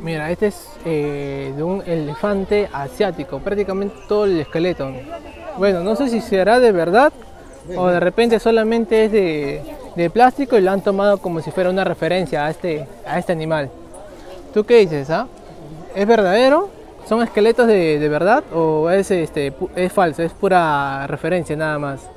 Mira, este es eh, de un elefante asiático, prácticamente todo el esqueleto. Bueno, no sé si será de verdad o de repente solamente es de, de plástico y lo han tomado como si fuera una referencia a este, a este animal. ¿Tú qué dices? Ah? ¿Es verdadero? ¿Son esqueletos de, de verdad o es, este, es falso? Es pura referencia nada más.